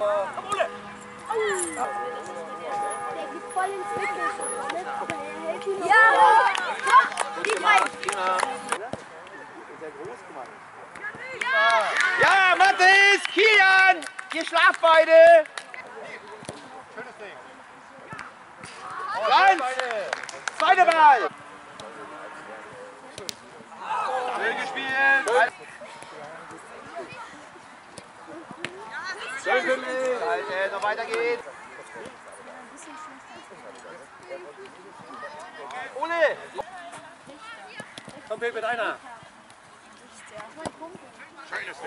Der. Ja! Ja! Kilian! Ihr schlaft beide! Schönes Ding. Ganz! Zweite Ball! Schön gespielt! Schön gespielt! Alter, noch weiter geht's! Ole! Komm, Pepe, mit einer. Schönes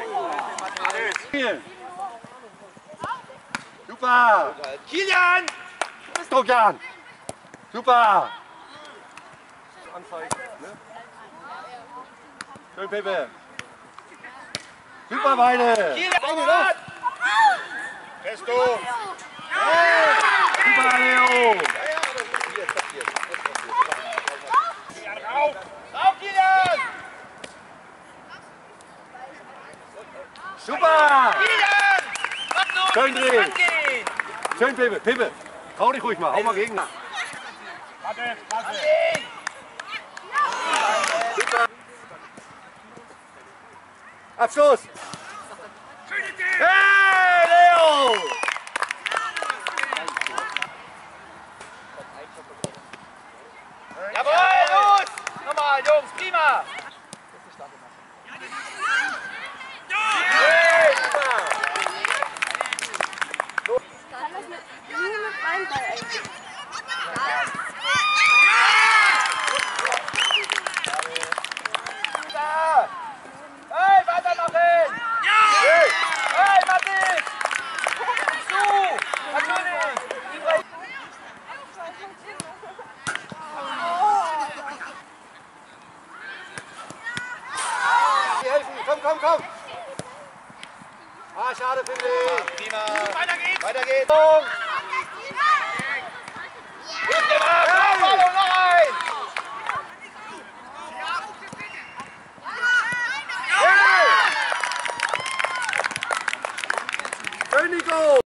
Ding. Super! Kilian! Jan! Super! Anzeigen. Ne? Schön, Pepe! Super, beide! Kilian! Festo. Super, Leo! Auf, Kilian! Super! Schön drehen! Schön, Pepe! Pepe! Trau dich ruhig mal, hau mal gegen. Warte, warte. Abschluss! Hey, Leo! Jawohl, los! Nochmal, Jungs, prima! Ja, schade finde ich. Prima. Weiter geht's. Weiter geht's. Gib dem ab. Hey. Noch rein. Hey. Königo!